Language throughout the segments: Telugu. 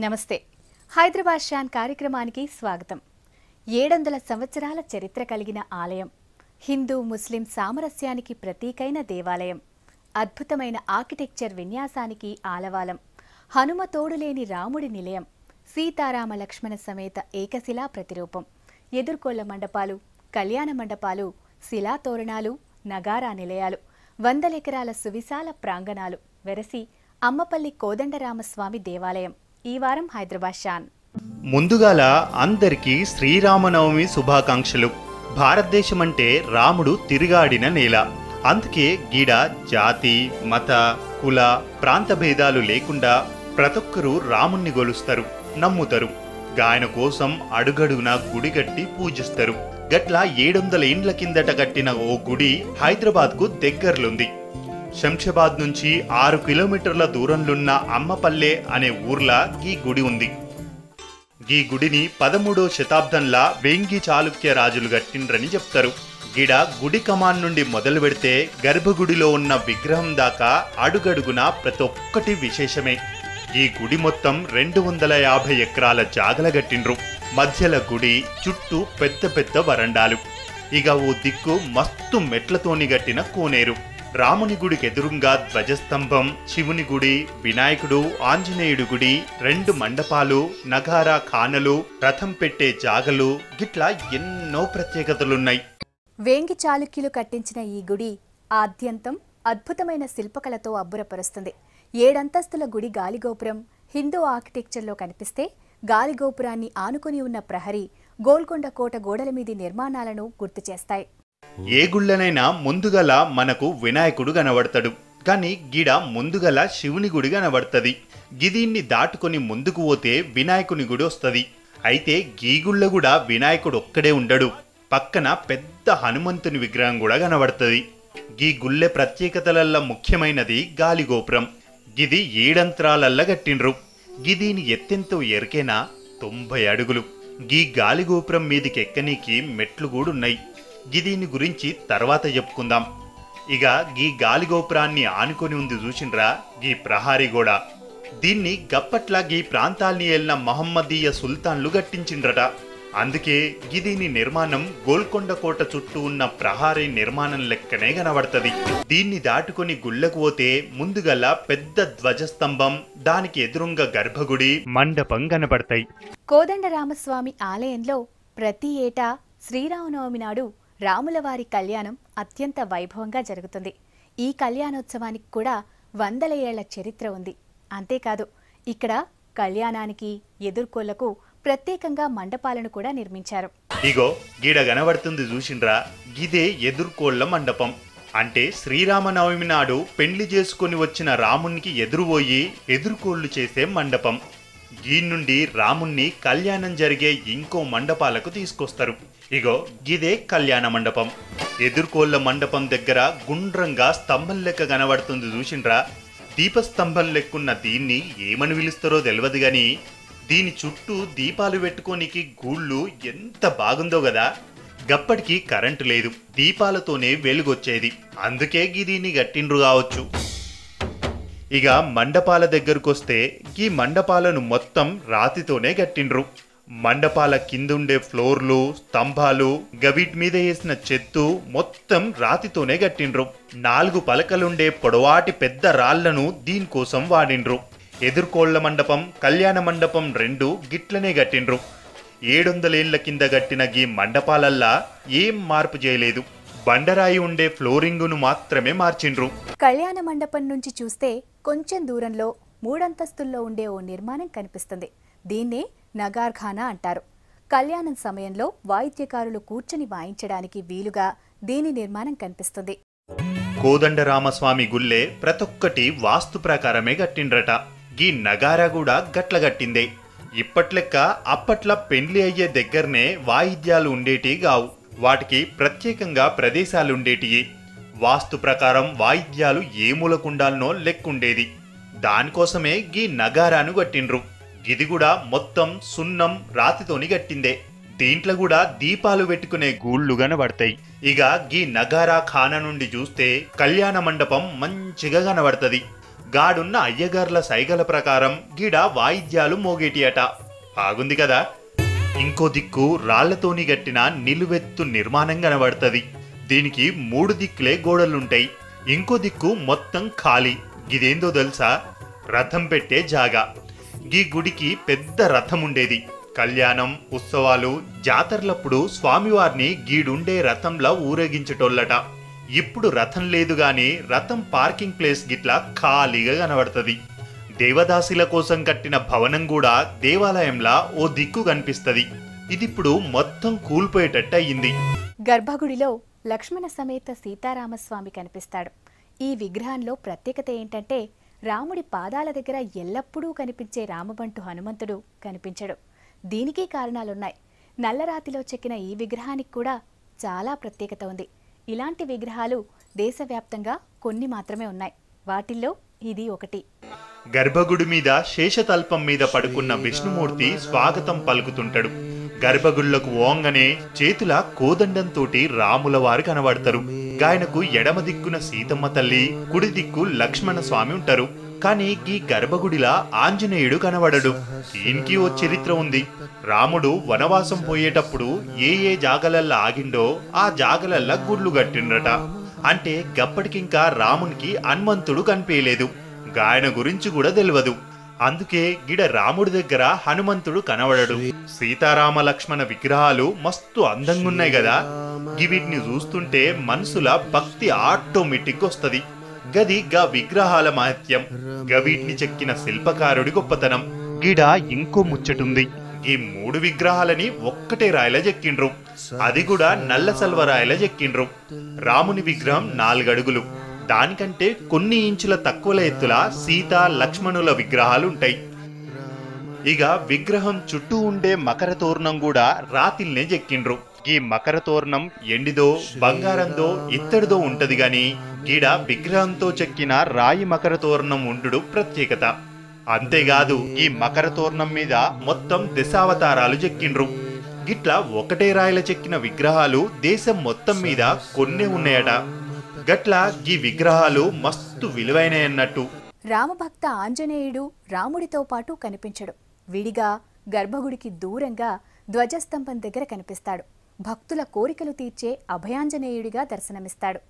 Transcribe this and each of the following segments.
నమస్తే. హైదరాబాద్ షాన్ కార్యక్రమానికి స్వాగతం. ఏడొందల సంవత్సరాల చరిత్ర కలిగిన ఆలయం. హిందూ ముస్లిం సామరస్యానికి ప్రతీకైన దేవాలయం. అద్భుతమైన ఆర్కిటెక్చర్ విన్యాసానికి ఆలవాలం. హనుమ తోడులేని రాముడి నిలయం. సీతారామ లక్ష్మణ సమేత ఏకశిలా ప్రతిరూపం. ఎదుర్కోళ్ళ మండపాలు కళ్యాణ మండపాలు శిలాతోరణాలు నగారా నిలయాలు వందలెకరాల సువిశాల ప్రాంగణాలు వెరసి అమ్మపల్లి కోదండరామస్వామి దేవాలయం. ఈ వారం హైదరాబాద్ షాన్. ముందుగాల అందరికీ శ్రీరామనవమి శుభాకాంక్షలు. భారతదేశం అంటే రాముడు తిరుగాడిన నేల. అందుకే గీడ జాతి మత కుల ప్రాంత భేదాలు లేకుండా ప్రతొక్కరూ రాముణ్ణి గొలుస్తారు నమ్ముతారు. గాయన కోసం అడుగడుగున గుడి కట్టి పూజిస్తారు. గట్ల ఏడొందల ఇండ్ల కిందట కట్టిన ఓ గుడి హైదరాబాద్కు దగ్గర్లుంది. శంషాబాద్ నుంచి ఆరు కిలోమీటర్ల దూరంలోన్న అమ్మపల్లె అనే ఊర్లా ఈ గుడి ఉంది. ఈ గుడిని పదమూడో శతాబ్దంలా వేంగి చాళుక్య రాజులు కట్టిండ్రని చెప్తారు. గిడ గుడి కమాన్ నుండి మొదలు పెడితే గర్భగుడిలో ఉన్న విగ్రహం దాకా అడుగడుగునా ప్రతి ఒక్కటి విశేషమే. ఈ గుడి మొత్తం రెండు వందల యాభై ఎకరాల జాగల గట్టిండ్రు మధ్యల గుడి చుట్టూ పెద్ద పెద్ద వరండాలు. ఇక ఓ దిక్కు మస్తు మెట్లతోని గట్టిన కోనేరు. రాముని గుడికి ఎదురుంగా ధ్వజస్తంభం శివుని గుడి వినాయకుడు ఆంజనేయుడు గుడి రెండు మండపాలు నగారా ఖానలు రథం పెట్టే జాగలు గిట్లా ఎన్నో ప్రత్యేకతలున్నాయి. వేంగి చాళుక్యులు కట్టించిన ఈ గుడి ఆద్యంతం అద్భుతమైన శిల్పకళతో అబ్బురపరుస్తుంది. ఏడంతస్తుల గుడి గాలిగోపురం హిందూ ఆర్కిటెక్చర్లో కనిపిస్తే గాలిగోపురాన్ని ఆనుకుని ఉన్న ప్రహరీ గోల్కొండ కోట గోడల మీది నిర్మాణాలను గుర్తు చేస్తాయి. ఏ గుళ్ళనైనా ముందుగల మనకు వినాయకుడు కనబడతాడు. కానీ గిడ ముందుగల శివుని గుడి కనబడుతుంది. గిదీన్ని దాటుకొని ముందుకు పోతే వినాయకుని గుడి వస్తుంది. అయితే గీగుళ్ళ కూడా వినాయకుడు ఒక్కడే ఉండడు. పక్కన పెద్ద హనుమంతుని విగ్రహం కూడా కనబడుతుంది. గీ గుళ్ళె ప్రత్యేకతలల్లో ముఖ్యమైనది గాలిగోపురం గిది ఏడంత్రాలల్లా కట్టిండ్రు. గిదీని ఎత్తెంతో ఎరికేనా? తొంభై అడుగులు. గీ గాలిగోపురం మీదికి ఎక్కనీకి మెట్లు ఉన్నాయి గిదీని గురించి తర్వాత చెప్పుకుందాం. ఇక గీ గాలిగోపురాన్ని ఆనుకొని ఉంది చూసిండ్రా గీ ప్రహారీ గోడ. దీన్ని గప్పట్ల గీ ప్రాంతాల్ని ఏలిన మహమ్మదీయ సుల్తాన్లు గట్టించిండ్రట అందుకే గిదీని నిర్మాణం గోల్కొండ కోట చుట్టూ ఉన్న ప్రహారీ నిర్మాణం లెక్కనే కనబడుతుంది. దీన్ని దాటుకొని గుళ్ళకు పోతే ముందుగల పెద్ద ధ్వజస్తంభం దానికి ఎదురుంగా గర్భగుడి మండపం కనబడతాయి. కోదండరామస్వామి ఆలయంలో ప్రతి ఏటా శ్రీరామనవమి నాడు రాములవారి కళ్యాణం అత్యంత వైభవంగా జరుగుతుంది. ఈ కళ్యాణోత్సవానికి కూడా వందల ఏళ్ళ చరిత్ర ఉంది. అంతేకాదు ఇక్కడ కళ్యాణానికి ఎదుర్కోళ్ళకు ప్రత్యేకంగా మండపాలను కూడా నిర్మించారు. ఇగో గీడ కనబడుతుంది చూసిండ్రా. గిదే ఎదుర్కోళ్ళ మండపం. అంటే శ్రీరామనవమి నాడు పెండ్లి చేసుకొని వచ్చిన రామునికి ఎదురుపోయి ఎదుర్కోళ్ళు చేసే మండపం. గీ నుండి రాముణ్ణి కళ్యాణం జరిగే ఇంకో మండపాలకు తీసుకొస్తారు. ఇగో గిదే కళ్యాణ మండపం. ఎదుర్కోళ్ళ మండపం దగ్గర గుండ్రంగా స్తంభం లెక్క కనబడుతుంది చూసిండ్రా. దీపస్తంభం లెక్కున్న దీన్ని ఏమని పిలుస్తారో తెలియదు గాని దీని చుట్టూ దీపాలు పెట్టుకోనికి గూళ్ళు ఎంత బాగుందో కదా గప్పటికి కరెంటు లేదు దీపాలతోనే వెలుగొచ్చేది. అందుకే గీ దీన్ని గట్టిండ్రు కావచ్చు. ఇక మండపాల దగ్గరకొస్తే ఈ మండపాలను మొత్తం రాతితోనే కట్టిండ్రు. మండపాల కిందుండే ఫ్లోర్లు స్తంభాలు గవిట్ మీద వేసిన చెత్తు మొత్తం రాతితోనే కట్టిండ్రు. నాలుగు పలకలుండే పొడవాటి పెద్ద రాళ్ళను దీనికోసం వాడిండ్రు. ఎదుర్కోళ్ళ మండపం కళ్యాణ మండపం రెండు గిట్లనే కట్టిండ్రు. ఏడొందలేళ్ళ కింద కట్టిన గీ మండపాలల్లా ఏం మార్పు చేయలేదు. బండరాయి ఉండే ఫ్లోరింగును మాత్రమే మార్చిండ్రు. కళ్యాణ మండపం నుంచి చూస్తే కొంచెం దూరంలో మూడంతస్తుల్లో ఉండే ఓ నిర్మాణం కనిపిస్తుంది. దీన్నే నగార్ఖానా అంటారు. కళ్యాణం సమయంలో వాయిద్యకారులు కూర్చొని వాయించడానికి వీలుగా దీని నిర్మాణం కనిపిస్తుంది. కోదండరామస్వామి గుళ్ళే ప్రతొక్కటి వాస్తు ప్రకారమే గట్టిండ్రట గీ నగారా కూడా గట్ల గట్టిందే ఇప్పట్లెక్క అప్పట్ల పెండ్లి అయ్యే దగ్గరనే వాయిద్యాలు ఉండేటి గావు. వాటికి ప్రత్యేకంగా ప్రదేశాలుండేటివి వాస్తు ప్రకారం వాయిద్యాలు ఏ మూలకుండాలనో లెక్కుండేది. దానికోసమే గీ నగారాను గట్టిండ్రు. ఇది కూడా మొత్తం సున్నం రాతితోని గట్టిందే. దీంట్లో కూడా దీపాలు పెట్టుకునే గూళ్ళు కనబడతాయి ఇక గీ నగారా ఖానా నుండి చూస్తే కళ్యాణ మండపం మంచిగా కనబడుతుంది గాడున్న అయ్యగార్ల సైగల ప్రకారం గీడ వాయిద్యాలు మోగేటియట. బాగుంది కదా? ఇంకో దిక్కు రాళ్ళతోని గట్టిన నిలువెత్తు నిర్మాణం కనబడుతుంది దీనికి మూడు దిక్కులే గోడలుంటాయి. ఇంకో దిక్కు మొత్తం ఖాళీ. గిదేందో తెలుసా? రథం పెట్టే జాగా. గీ గుడికి పెద్ద రథం ఉండేది కళ్యాణం ఉత్సవాలు జాతరలప్పుడు స్వామివారిని గీడుండే రథంలా ఊరేగించటోళ్ళట. ఇప్పుడు రథం లేదు గాని రథం పార్కింగ్ ప్లేస్ గిట్లా ఖాళీగా కనబడుతుంది. దేవదాసిల కోసం కట్టిన భవనం కూడా దేవాలయంలా ఓ దిక్కు కనిపిస్తుంది. ఇదిప్పుడు మొత్తం కూల్పోయేటట్టు అయ్యింది. గర్భగుడిలో లక్ష్మణ సమేత సీతారామస్వామి కనిపిస్తాడు. ఈ విగ్రహంలో ప్రత్యేకత ఏంటంటే రాముడి పాదాల దగ్గర ఎల్లప్పుడూ కనిపించే రామబంటు హనుమంతుడు కనిపించడు. దీనికి కారణాలున్నాయి. నల్లరాతిలో చెక్కిన ఈ విగ్రహానికి కూడా చాలా ప్రత్యేకత ఉంది. ఇలాంటి విగ్రహాలు దేశవ్యాప్తంగా కొన్ని మాత్రమే ఉన్నాయి. వాటిల్లో ఇది ఒకటి. గర్భగుడి మీద శేషతల్పం మీద పడుకున్న విష్ణుమూర్తి స్వాగతం పలుకుతుంటాడు. గర్భగుళ్ళకు ఓంగనే చేతుల కోదండంతోటి రాముల వారు కనబడతారు. గాయనకు ఎడమ దిక్కున సీతమ్మ తల్లి కుడి దిక్కు లక్ష్మణ స్వామి ఉంటారు. కానీ ఈ గర్భగుడిలా ఆంజనేయుడు కనబడడు. దీనికి ఓ చరిత్ర ఉంది. రాముడు వనవాసం పోయేటప్పుడు ఏ ఏ జాగలల్లా ఆగిండో ఆ జాగలల్లా గుడ్లు కట్టిండ్రట. అంటే గప్పటికింకా రామునికి హనుమంతుడు కనిపించలేదు గాయన గురించి కూడా తెలియదు అందుకే గిడ రాముడి దగ్గర హనుమంతుడు కనబడడు సీతారామ లక్ష్మణ విగ్రహాలు మస్తు అందంగున్నాయి కదా వీటిని చూస్తుంటే మనసుల భక్తి ఆటోమేటిక్ వస్తది. గది గా విగ్రహాల మహత్యం. గవీటిని చెక్కిన శిల్పకారుడి గొప్పతనం. గిడ ఇంకో ముచ్చటుంది. ఈ మూడు విగ్రహాలని ఒక్కటే రాయిల చెక్కిండ్రు. అది కూడా నల్ల సల్వరాయిల చెక్కిండ్రు. రాముని విగ్రహం నాలుగడుగులు. దానికంటే కొన్ని ఇంచుల తక్కువల ఎత్తుల సీత లక్ష్మణుల విగ్రహాలు ఉంటాయి ఇక విగ్రహం చుట్టూ ఉండే మకర తోరణం కూడా రాతిల్నే చెక్కిండ్రు ఈ మకర తోరణం ఎండిదో బంగారందో ఇత్తడిదో ఉంటది గాని గీడ విగ్రహంతో చెక్కిన రాయి మకర తోరణం ఉండు ప్రత్యేకత. అంతేకాదు ఈ మకర తోరణం మీద మొత్తం దశావతారాలు చెక్కిండ్రు గిట్లా ఒకటే రాయిల చెక్కిన విగ్రహాలు దేశం మొత్తం మీద కొన్నే ఉన్నాయట. గట్ల ఈ విగ్రహాలు మస్తు విలువైనయన్నట్టు. రామభక్త ఆంజనేయుడు రాముడితో పాటు కనిపించడు. విడిగా గర్భగుడికి దూరంగా ధ్వజస్తంభం దగ్గర కనిపిస్తాడు. భక్తుల కోరికలు తీర్చే అభయాంజనేయుడిగా దర్శనమిస్తాడు.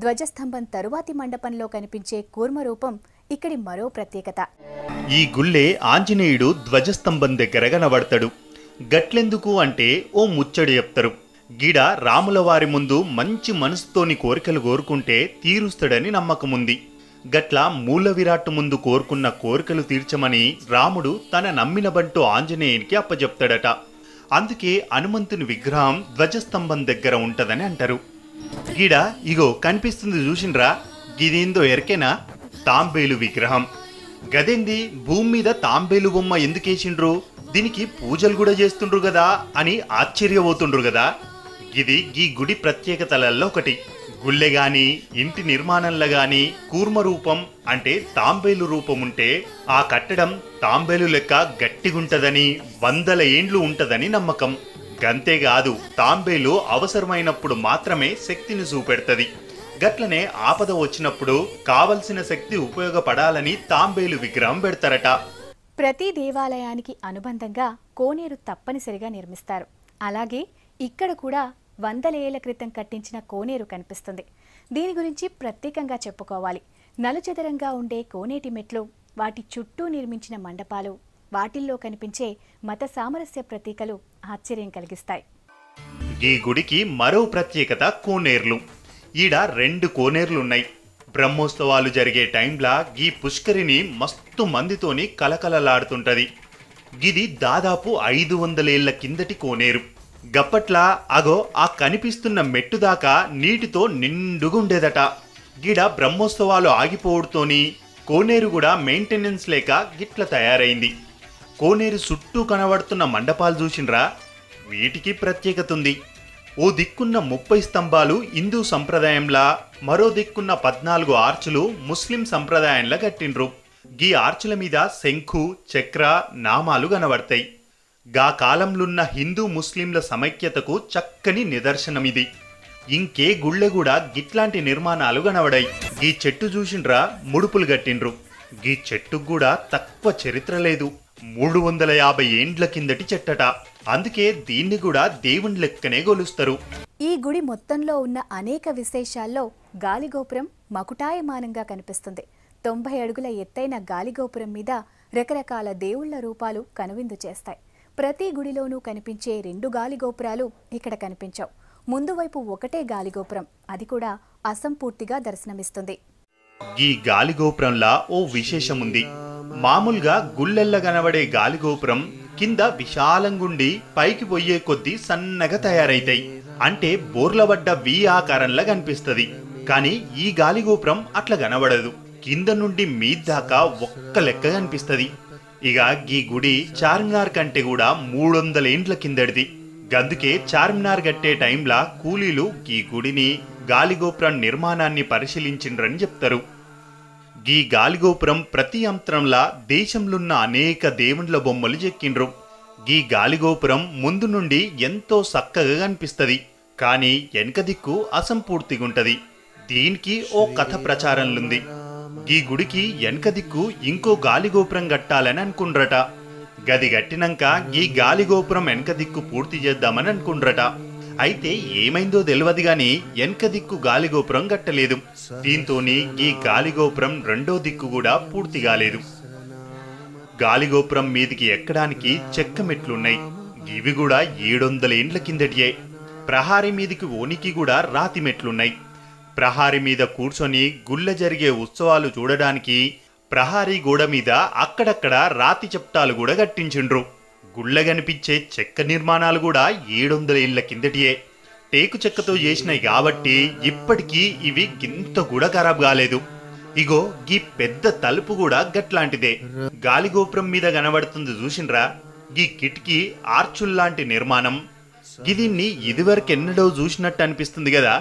ధ్వజస్తంభం తరువాతి మండపంలో కనిపించే కూర్మరూపం ఇక్కడి మరో ప్రత్యేకత. ఈ గుళ్ళే ఆంజనేయుడు ధ్వజస్తంభం దగ్గర కనబడతాడు. గట్లెందుకు అంటే ఓ ముచ్చడి చెప్తారు. గిడ రాముల వారి ముందు మంచి మనసుతోని కోరికలు కోరుకుంటే తీరుస్తాడని నమ్మకముంది. గట్ల మూల విరాట్ ముందు కోరుకున్న కోరికలు తీర్చమని రాముడు తన నమ్మినబంటు ఆంజనేయునికి అప్పజెప్తాడట. అందుకే హనుమంతుని విగ్రహం ధ్వజస్తంభం దగ్గర ఉంటదని అంటారు. గీడ ఇగో కనిపిస్తుంది చూసిండ్రా గిదేందో ఎరికేనా? తాంబేలు విగ్రహం. గదేంది? భూమి మీద తాంబేలు బొమ్మ ఎందుకేసిండ్రు? దీనికి పూజలు కూడా చేస్తుండ్రు కదా అని ఆశ్చర్యపోతుండ్రు కదా? ఇది ఈ గుడి ప్రత్యేకతలలో ఒకటి. గుళ్ళె గాని ఇంటి నిర్మాణంలో గాని కూర్మ రూపం అంటే తాంబేలు రూపం ఉంటే ఆ కట్టడం తాంబేలు లెక్క గట్టిగుంటదని వందల ఏండ్లు ఉంటదని నమ్మకం. గంతేకాదు తాంబేలు అవసరమైనప్పుడు మాత్రమే శక్తిని చూపెడుతుంది. గట్లనే ఆపద వచ్చినప్పుడు కావలసిన శక్తి ఉపయోగపడాలని తాంబేలు విగ్రహం పెడతారట. ప్రతి దేవాలయానికి అనుబంధంగా కోనేరు తప్పనిసరిగా నిర్మిస్తారు. అలాగే ఇక్కడ కూడా వందలేళ్ళ క్రితం కట్టించిన కోనేరు కనిపిస్తుంది. దీని గురించి ప్రత్యేకంగా చెప్పుకోవాలి. నలుచదరంగా ఉండే కోనేటి మెట్లు వాటి చుట్టూ నిర్మించిన మండపాలు వాటిల్లో కనిపించే మత సామరస్య ప్రతీకలు ఆశ్చర్యం కలిగిస్తాయి. ఈ గుడికి మరో ప్రత్యేకత కోనేర్లు. ఈడ రెండు కోనేర్లున్నాయి. బ్రహ్మోత్సవాలు జరిగే టైంలా ఈ పుష్కరిని మస్తు మందితోని కలకలలాడుతుంటది. గిది దాదాపు ఐదు వందలేళ్ళ కిందటి కోనేరు. గప్పట్ల అగో ఆ కనిపిస్తున్న మెట్టు దాకా నీటితో నిండుగుండేదట. గిడ బ్రహ్మోత్సవాలు ఆగిపోవడుతోని కోనేరు కూడా మెయింటెనెన్స్ లేక గిట్ల తయారైంది. కోనేరు చుట్టూ కనబడుతున్న మండపాలు చూసిండ్రా వీటికి ప్రత్యేకత ఉంది ఓ దిక్కున్న ముప్పై స్తంభాలు హిందూ సంప్రదాయంలా మరో దిక్కున్న పద్నాలుగు ఆర్చులు ముస్లిం సంప్రదాయంలా కట్టిండ్రు గీ ఆర్చుల మీద శంఖు చక్ర నామాలు కనబడతాయి. గా కాలంలున్న హిందూ ముస్లింల సమైక్యతకు చక్కని నిదర్శనమిది. ఇంకే గుళ్ళెగూడ గిట్లాంటి నిర్మాణాలు గనవడాయి ఈ చెట్టు చూసిండ్రా ముడుపులు గట్టిండ్రు. గీ చెట్టుకు కూడా తక్కువ చరిత్ర లేదు. మూడు వందల యాభై ఏండ్ల కిందటి చెట్టట. అందుకే దీన్ని కూడా దేవుని లెక్కనే గొలుస్తారు. ఈ గుడి మొత్తంలో ఉన్న అనేక విశేషాల్లో గాలిగోపురం మకుటాయమానంగా కనిపిస్తుంది. తొంభై అడుగుల ఎత్తైన గాలిగోపురం మీద రకరకాల దేవుళ్ళ రూపాలు కనువిందు చేస్తాయి. ప్రతి గుడిలోనూ కనిపించే రెండు గాలిగోపురాలు ఇక్కడ కనిపించవు. ముందు వైపు ఒకటే గాలిగోపురం. అది కూడా అసంపూర్తిగా దర్శనమిస్తుంది. ఈ గాలిగోపురంలా ఓ విశేషముంది. మామూలుగా గుళ్ళెల్ల కనబడే గాలిగోపురం కింద విశాలంగుండి పైకి పోయే కొద్దీ సన్నగా తయారైతాయి. అంటే బోర్లబడ్డ వి ఆకారంలా కనిపిస్తుంది. కానీ ఈ గాలిగోపురం అట్లా కనబడదు కింద నుండి మీదాకా ఒక్క లెక్క కనిపిస్తుంది. ఇక ఈ గుడి చార్మినార్ కంటే కూడా మూడు వందల ఏండ్ల కిందడిది గందుకే చార్మినార్ కట్టే టైంలా కూలీలు ఈ గుడిని గాలిగోపురం నిర్మాణాన్ని పరిశీలించిండ్రని చెప్తారు. గీ గాలిగోపురం ప్రతి అంతరంలా దేశంలోన్న అనేక దేవుండ్ల బొమ్మలు చెక్కిండ్రు. గీ గాలిగోపురం ముందు నుండి ఎంతో చక్కగా కనిపిస్తుంది. కానీ వెనక దిక్కు అసంపూర్తిగుంటది. దీనికి ఓ కథ ప్రచారంలుంది. ఈ గుడికి వెనక దిక్కు ఇంకో గాలిగోపురం కట్టాలని అనుకుండ్రట. గది కట్టినాక ఈ గాలిగోపురం వెనక దిక్కు పూర్తి చేద్దామని అనుకుండ్రట. అయితే ఏమైందో తెలియదు గాని వెనక దిక్కు గాలిగోపురం కట్టలేదు. దీంతోని ఈ గాలిగోపురం రెండో దిక్కు కూడా పూర్తి కాలేదు. గాలిగోపురం మీదికి ఎక్కడానికి చెక్క మెట్లున్నాయి. ఇవి కూడా ఏడొందల ఏండ్ల కిందటియే. ప్రహారీ మీదికి ఓనికి కూడా రాతి మెట్లున్నాయి. ప్రహారీ మీద కూర్చొని గుళ్ళ జరిగే ఉత్సవాలు చూడడానికి ప్రహారీ గోడ మీద అక్కడక్కడ రాతి చెప్టాలు కూడా కట్టించిండ్రు. గుళ్ళ కనిపించే చెక్క నిర్మాణాలు కూడా ఏడొందల ఏళ్ళ కిందటియే. టేకు చెక్కతో చేసినాయి కాబట్టి ఇప్పటికీ ఇవి గింత కూడా ఖరాబ్ కాలేదు. ఇగో గీ పెద్ద తలుపు కూడా గట్లాంటిదే. గాలిగోపురం మీద కనబడుతుంది చూసిండ్రా గీ కిటికీ ఆర్చుల్లాంటి నిర్మాణం. గిదిన్ని ఇదివరకెన్నడో చూసినట్టు అనిపిస్తుంది కదా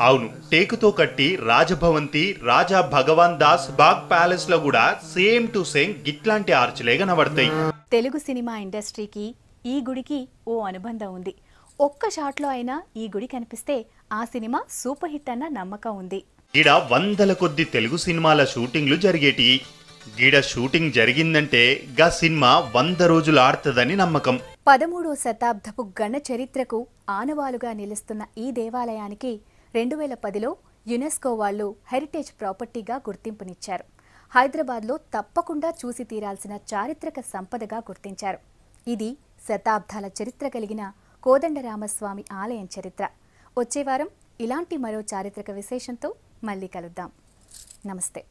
అవును టేకుతో కట్టి రాజభవంతి రాజా భగవాన్ దాస్ బాగ్ ప్యాలెస్లో కూడా సేమ్ టు సేమ్ గిట్లాంటి ఆర్చులే కనబడతాయి. తెలుగు సినిమా ఇండస్ట్రీకి ఈ గుడికి ఓ అనుబంధం ఉంది. ఒక్క షాట్లో అయినా ఈ గుడి కనిపిస్తే ఆ సినిమా సూపర్ హిట్ అన్న నమ్మకం ఉంది. ఈడ వందల కొద్ది తెలుగు సినిమాల షూటింగ్లు జరిగేటి. గీడ షూటింగ్ జరిగిందంటే గా సినిమా వంద రోజులు ఆడుతుందని నమ్మకం. పదమూడో శతాబ్దపు గణ చరిత్రకు ఆనవాలుగా నిలుస్తున్న ఈ దేవాలయానికి రెండు వేల పదిలో యునెస్కో వాళ్ళు హెరిటేజ్ ప్రాపర్టీగా గుర్తింపునిచ్చారు. హైదరాబాద్లో తప్పకుండా చూసి తీరాల్సిన చారిత్రక సంపదగా గుర్తించారు. ఇది శతాబ్దాల చరిత్ర కలిగిన కోదండరామస్వామి ఆలయం చరిత్ర. వచ్చే వారం ఇలాంటి మరో చారిత్రక విశేషంతో మళ్ళీ కలుద్దాం. నమస్తే.